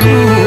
ơi